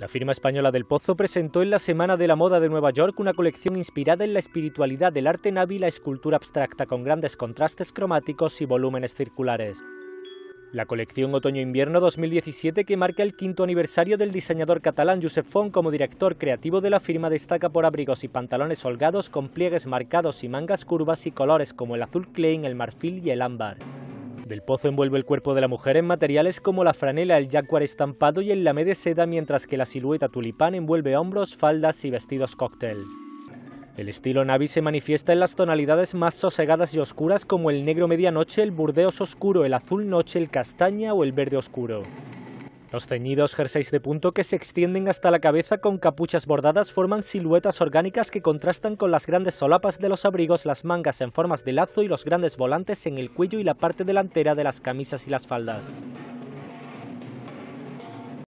La firma española del Pozo presentó en la Semana de la Moda de Nueva York una colección inspirada en la espiritualidad del arte navi y la escultura abstracta con grandes contrastes cromáticos y volúmenes circulares. La colección Otoño-Invierno 2017, que marca el quinto aniversario del diseñador catalán Josep Font como director creativo de la firma, destaca por abrigos y pantalones holgados con pliegues marcados y mangas curvas y colores como el azul Klein, el marfil y el ámbar. Del Pozo envuelve el cuerpo de la mujer en materiales como la franela, el jaguar estampado y el lamé de seda, mientras que la silueta tulipán envuelve hombros, faldas y vestidos cóctel. El estilo Navi se manifiesta en las tonalidades más sosegadas y oscuras como el negro medianoche, el burdeos oscuro, el azul noche, el castaña o el verde oscuro. Los ceñidos jerseys de punto que se extienden hasta la cabeza con capuchas bordadas forman siluetas orgánicas que contrastan con las grandes solapas de los abrigos, las mangas en formas de lazo y los grandes volantes en el cuello y la parte delantera de las camisas y las faldas.